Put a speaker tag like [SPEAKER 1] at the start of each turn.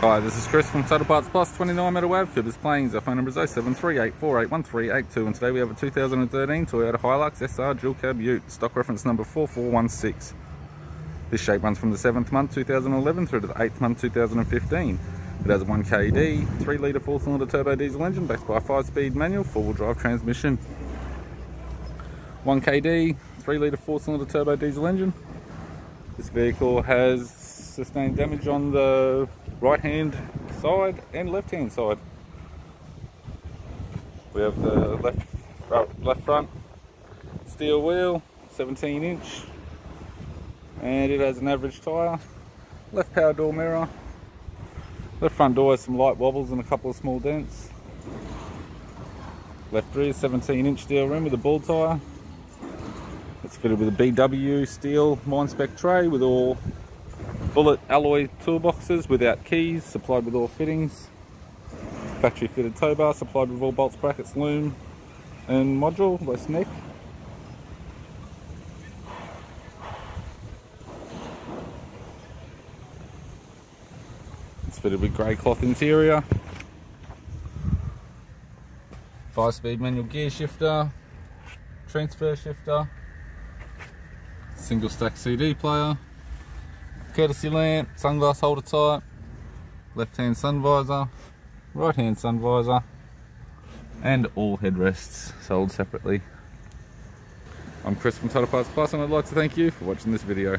[SPEAKER 1] Hi, this is Chris from Total Parts Plus, 29 Meadow Ave, Coopers Plains. Our phone number is 07384813812 and today we have a 2013 Toyota Hilux SR Dual Cab Ute, stock reference number 4416. This shape runs from the 7th month 2011 through to the 8th month 2015. It has a 1KD, 3 litre 4 cylinder turbo diesel engine backed by a 5 speed manual 4 wheel drive transmission. 1KD, 3 litre 4 cylinder turbo diesel engine. This vehicle has sustained damage on the right hand side and left hand side. We have the left, uh, left front steel wheel, 17 inch, and it has an average tyre. Left power door mirror. Left front door has some light wobbles and a couple of small dents. Left rear 17 inch steel rim with a ball tyre. It's fitted with a BW steel mine spec tray with all bullet alloy toolboxes without keys, supplied with all fittings. Factory fitted tow bar, supplied with all bolts, brackets, loom and module, less neck. It's fitted with grey cloth interior. 5 speed manual gear shifter, transfer shifter, single stack CD player, courtesy lamp, sunglass holder type, left hand sun visor, right hand sun visor, and all headrests sold separately. I'm Chris from Total Parts Plus and I'd like to thank you for watching this video.